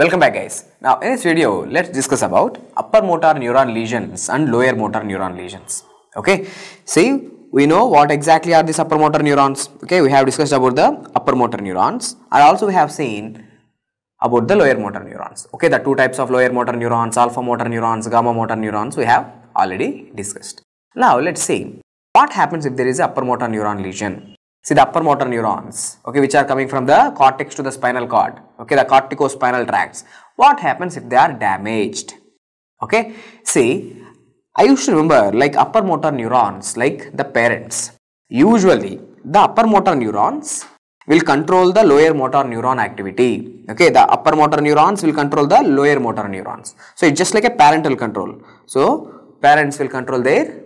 Welcome back guys. Now in this video, let's discuss about upper motor neuron lesions and lower motor neuron lesions. Okay, see we know what exactly are these upper motor neurons. Okay, we have discussed about the upper motor neurons and also we have seen about the lower motor neurons. Okay, the two types of lower motor neurons, alpha motor neurons, gamma motor neurons we have already discussed. Now let's see what happens if there is a upper motor neuron lesion. See the upper motor neurons, okay, which are coming from the cortex to the spinal cord, okay, the corticospinal tracts. What happens if they are damaged? Okay, see, I used to remember like upper motor neurons, like the parents. Usually, the upper motor neurons will control the lower motor neuron activity. Okay, the upper motor neurons will control the lower motor neurons. So it's just like a parental control. So parents will control their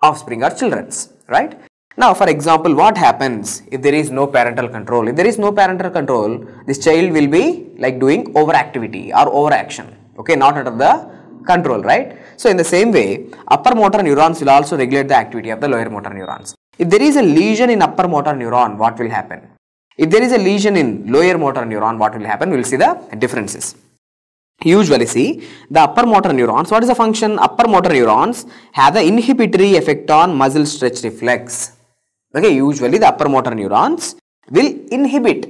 offspring or children's, right? Now, for example, what happens if there is no parental control? If there is no parental control, this child will be like doing overactivity or overaction. Okay, not under the control, right? So, in the same way, upper motor neurons will also regulate the activity of the lower motor neurons. If there is a lesion in upper motor neuron, what will happen? If there is a lesion in lower motor neuron, what will happen? We will see the differences. Usually see the upper motor neurons, what is the function? Upper motor neurons have the inhibitory effect on muscle stretch reflex. Okay, usually the upper motor neurons will inhibit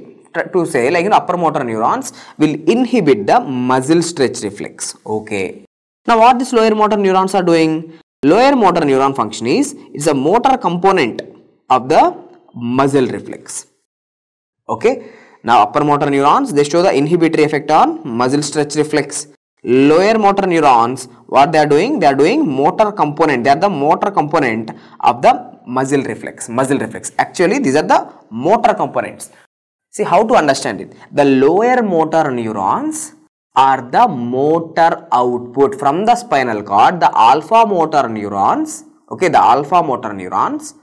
to say like you know, upper motor neurons will inhibit the muscle stretch reflex. Okay. Now what these lower motor neurons are doing? Lower motor neuron function is it's a motor component of the muscle reflex. Okay. Now upper motor neurons they show the inhibitory effect on muscle stretch reflex. Lower motor neurons what they are doing? They are doing motor component. They are the motor component of the muscle reflex. Muscle reflex. Actually these are the motor components. See how to understand it. The lower motor neurons are the motor output from the spinal cord. The alpha motor neurons, okay, the alpha motor neurons,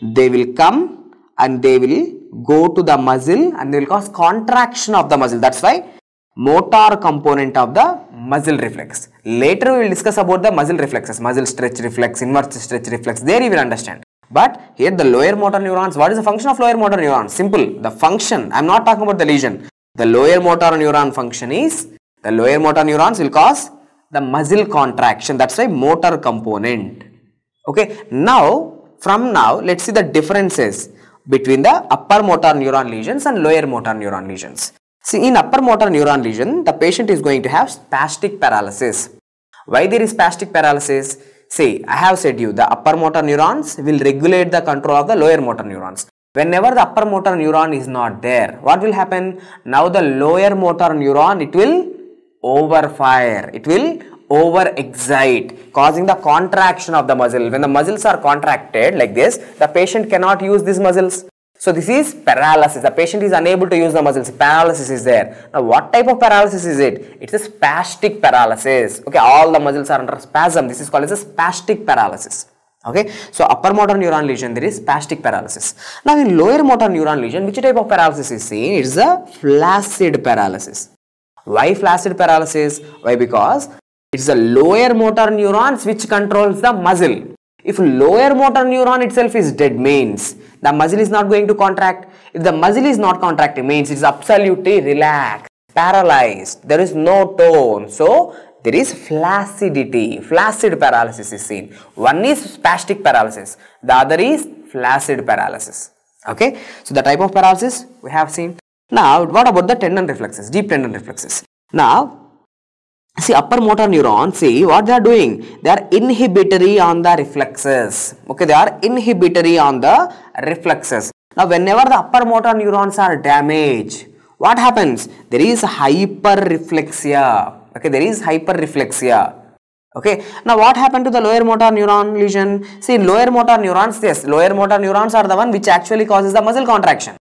they will come and they will go to the muscle and they will cause contraction of the muscle. That's why motor component of the muscle reflex. Later we will discuss about the muscle reflexes, muscle stretch reflex, inverse stretch reflex. There you will understand. But here the lower motor neurons, what is the function of lower motor neurons? Simple, the function. I am not talking about the lesion. The lower motor neuron function is, the lower motor neurons will cause the muscle contraction. That's why motor component. Okay. Now, from now, let's see the differences between the upper motor neuron lesions and lower motor neuron lesions. See, in upper motor neuron lesion, the patient is going to have spastic paralysis. Why there is spastic paralysis? See, I have said you, the upper motor neurons will regulate the control of the lower motor neurons. Whenever the upper motor neuron is not there, what will happen? Now the lower motor neuron, it will overfire. It will over-excite, causing the contraction of the muscle. When the muscles are contracted like this, the patient cannot use these muscles. So this is paralysis. The patient is unable to use the muscles. Paralysis is there. Now what type of paralysis is it? It's a spastic paralysis. Okay, all the muscles are under spasm. This is called as a spastic paralysis. Okay, so upper motor neuron lesion there is spastic paralysis. Now in lower motor neuron lesion, which type of paralysis is seen? It's a flaccid paralysis. Why flaccid paralysis? Why? Because it's the lower motor neurons which controls the muscle. If lower motor neuron itself is dead means the muscle is not going to contract. If the muscle is not contracting means it is absolutely relaxed, paralyzed. There is no tone. So there is flaccidity. Flaccid paralysis is seen. One is spastic paralysis. The other is flaccid paralysis. Okay. So the type of paralysis we have seen. Now what about the tendon reflexes, deep tendon reflexes? Now see upper motor neurons, see what they are doing? They are inhibitory on the reflexes. Okay they are inhibitory on the reflexes. Now whenever the upper motor neurons are damaged what happens? There is hyperreflexia. Okay there is hyperreflexia. Okay now what happened to the lower motor neuron lesion? See lower motor neurons yes lower motor neurons are the one which actually causes the muscle contraction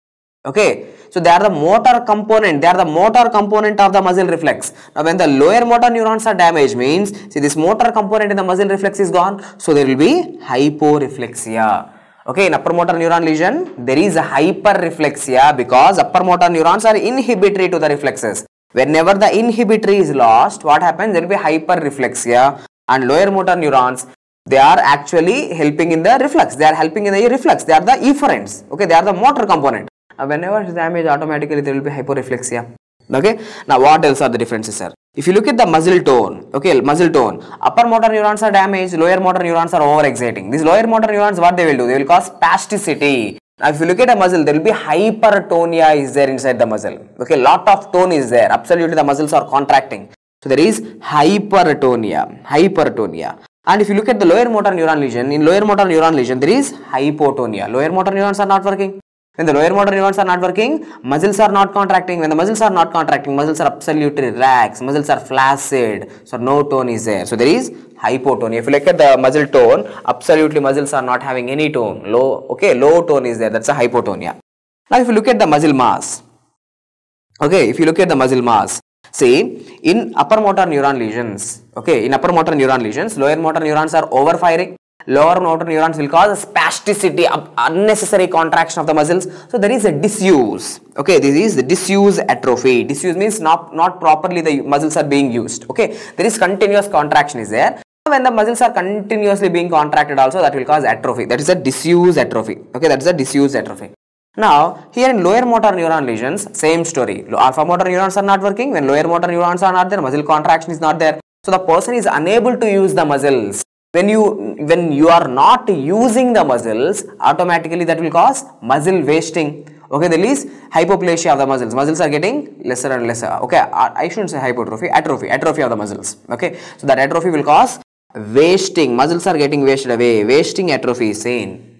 okay? So they are the motor component they are the motor component of the muscle reflex. Now when the lower motor neurons are damaged means see this motor component in the muscle reflex is gone so there will be hyporeflexia. Okay? In upper motor neuron lesion there is a hyperreflexia because upper motor neurons are inhibitory to the reflexes. Whenever the inhibitory is lost what happens? There will be hyperreflexia. And lower motor neurons they are actually helping in the reflex they are helping in the reflex they are the efferents. Okay? They are the motor component Uh, whenever it is damaged automatically there will be hyporeflexia Okay. Now what else are the differences, sir? If you look at the muscle tone, okay, muscle tone, upper motor neurons are damaged, lower motor neurons are overexciting. These lower motor neurons, what they will do? They will cause spasticity. Now, if you look at a muscle, there will be hypertonia is there inside the muscle. Okay, lot of tone is there. Absolutely, the muscles are contracting. So there is hypertonia, hypertonia. And if you look at the lower motor neuron lesion, in lower motor neuron lesion, there is hypotonia. Lower motor neurons are not working. When the lower motor neurons are not working, muscles are not contracting. When the muscles are not contracting, muscles are absolutely relaxed, muscles are flaccid. So no tone is there. So there is hypotonia. If you look at the muscle tone, absolutely muscles are not having any tone. Low, okay, low tone is there. That's a hypotonia. Now if you look at the muscle mass, okay, if you look at the muscle mass, see in upper motor neuron lesions, okay, in upper motor neuron lesions, lower motor neurons are overfiring lower motor neurons will cause spasticity, unnecessary contraction of the muscles. So there is a disuse. Okay, this is the disuse atrophy. Disuse means not, not properly the muscles are being used. Okay, there is continuous contraction is there. When the muscles are continuously being contracted also that will cause atrophy. That is a disuse atrophy. Okay, that is a disuse atrophy. Now, here in lower motor neuron lesions, same story. Alpha motor neurons are not working. When lower motor neurons are not there, muscle contraction is not there. So, the person is unable to use the muscles when you when you are not using the muscles automatically that will cause muscle wasting. Okay the least hypoplasia of the muscles. Muscles are getting lesser and lesser. Okay i shouldn't say hypertrophy atrophy atrophy of the muscles. Okay so that atrophy will cause wasting. Muscles are getting wasted away. Wasting atrophy is seen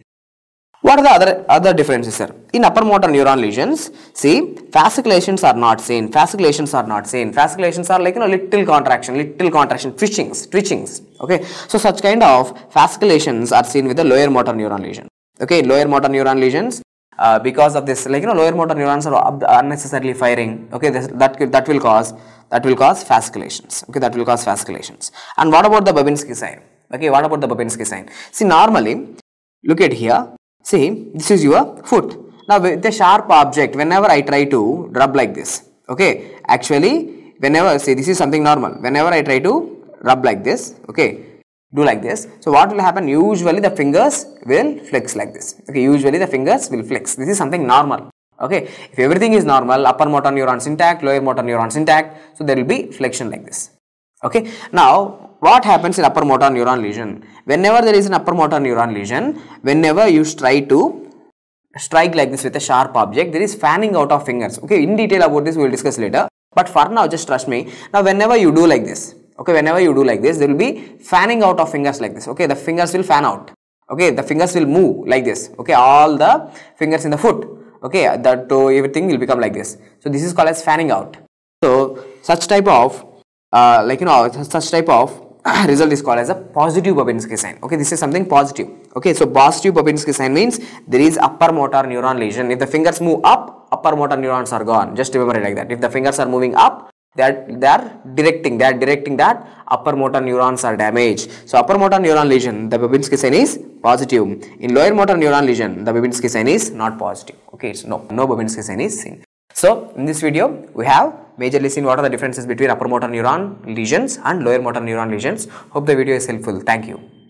what are the other, other differences, sir? In upper motor neuron lesions, see, fasciculations are not seen. Fasciculations are not seen. Fasciculations are like, you know, little contraction, little contraction, twitchings, twitchings. Okay. So, such kind of fasciculations are seen with the lower motor neuron lesion. Okay. Lower motor neuron lesions, uh, because of this, like, you know, lower motor neurons are unnecessarily firing. Okay. This, that, that will cause, that will cause fasciculations. Okay. That will cause fasciculations. And what about the Babinski sign? Okay. What about the Babinski sign? See, normally, look at here See, this is your foot. Now, with a sharp object, whenever I try to rub like this, okay, actually, whenever, see, this is something normal. Whenever I try to rub like this, okay, do like this. So, what will happen? Usually, the fingers will flex like this. Okay, usually the fingers will flex. This is something normal. Okay, if everything is normal, upper motor neurons intact, lower motor neurons intact, so there will be flexion like this. Okay, now what happens in upper motor neuron lesion? Whenever there is an upper motor neuron lesion, whenever you try to strike like this with a sharp object, there is fanning out of fingers. Okay, in detail about this we will discuss later. But for now, just trust me. Now, whenever you do like this, okay, whenever you do like this, there will be fanning out of fingers like this. Okay, the fingers will fan out. Okay, the fingers will move like this. Okay, all the fingers in the foot. Okay, that toe, everything will become like this. So, this is called as fanning out. So, such type of, uh, like you know, such type of result is called as a positive Babinski sign. Okay, this is something positive. Okay, so positive Babinski sign means there is upper motor neuron lesion. If the fingers move up, upper motor neurons are gone. Just remember it like that. If the fingers are moving up, they are, they are directing, they are directing that upper motor neurons are damaged. So upper motor neuron lesion, the Babinski sign is positive. In lower motor neuron lesion, the Babinski sign is not positive. Okay, so no, no Babinski sign is seen. So in this video, we have majorly seen what are the differences between upper motor neuron lesions and lower motor neuron lesions. Hope the video is helpful. Thank you.